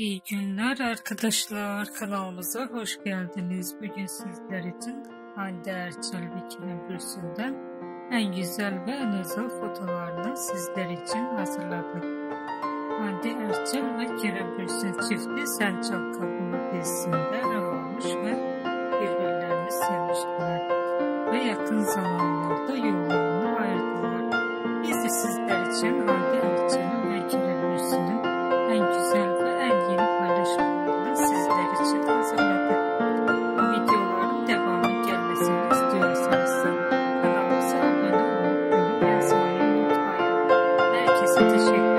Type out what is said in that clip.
İyi günler arkadaşlar. Kanalımıza hoş geldiniz. Bugün sizler için Hande Erçel ve Kerem Bürsin'den en güzel ve en özel fotolarını sizler için hazırladık. Hande Erçel ve Kerem Bürsin çifti Sen Çal Kapımı dizisinde ev almış ve birbirlerini sevmişler. Ve yakın zamanlarda yollarını ayırdılar. Biz de sizler için Hande her yeni sizler için hazırladık. Bu videoların devamı gelmesini istiyorsanız abone olup unutmayın. Herkese teşekkür